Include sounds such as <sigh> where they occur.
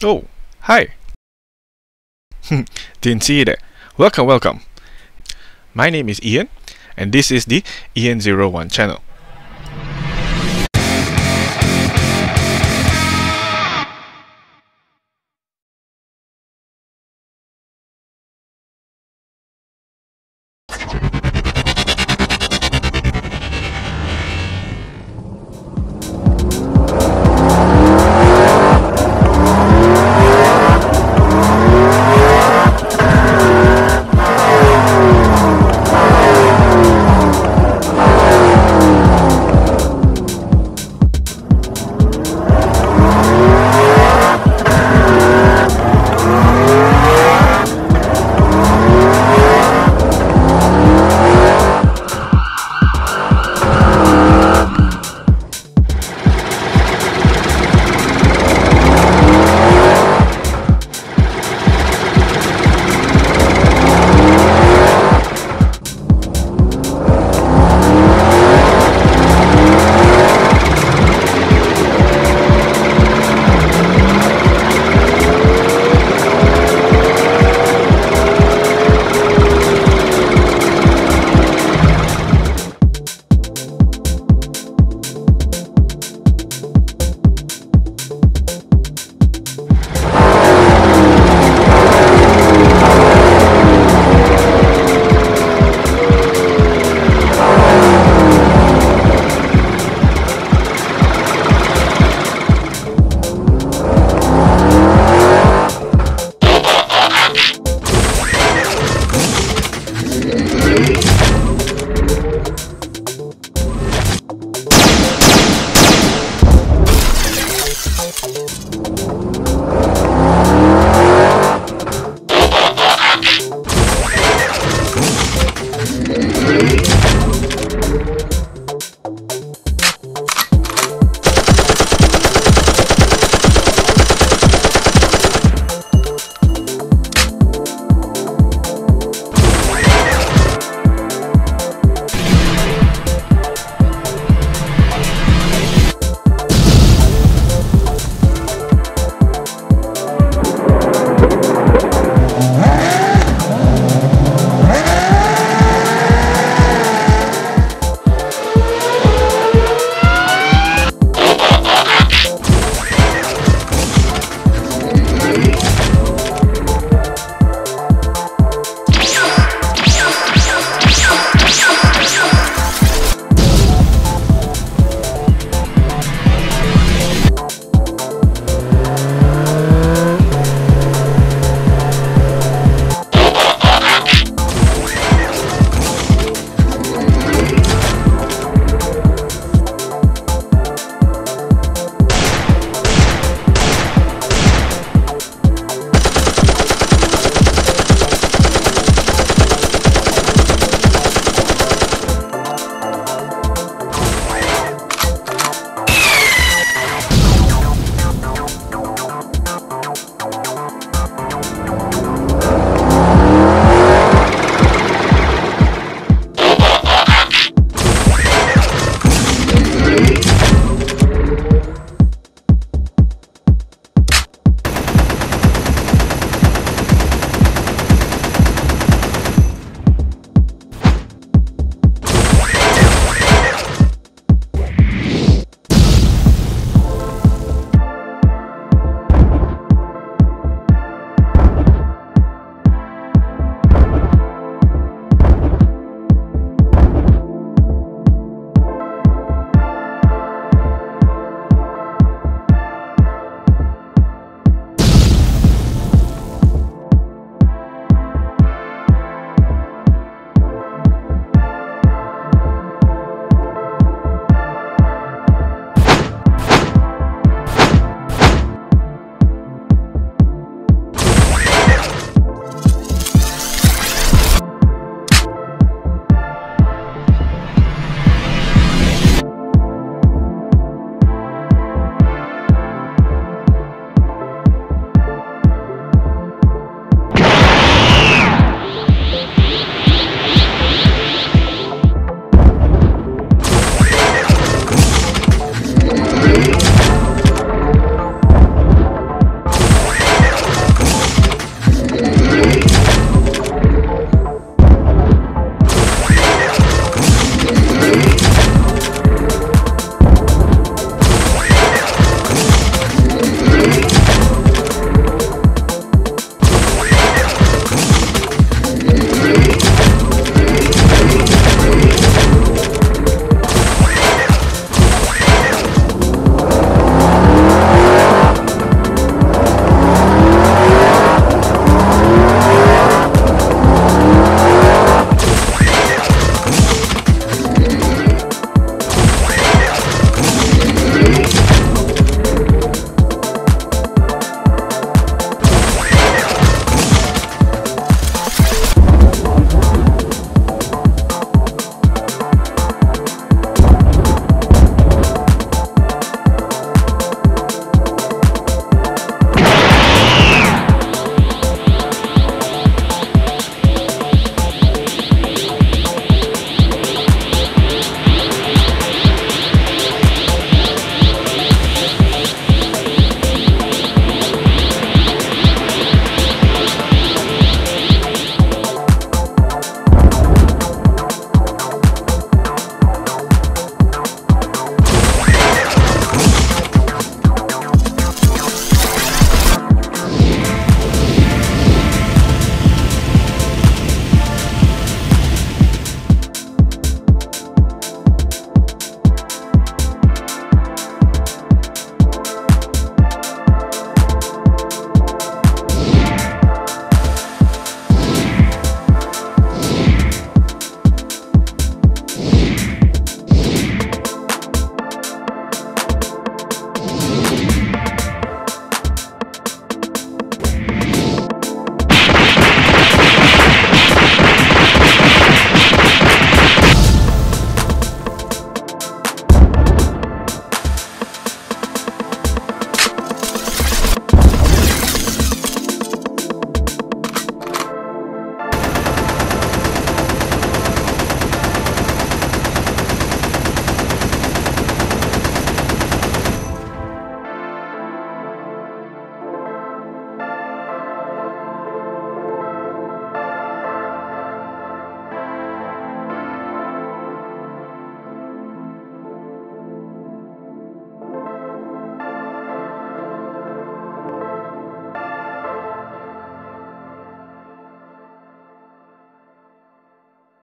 Oh, hi. <laughs> Didn't see you there. Welcome, welcome. My name is Ian, and this is the Ian01 channel.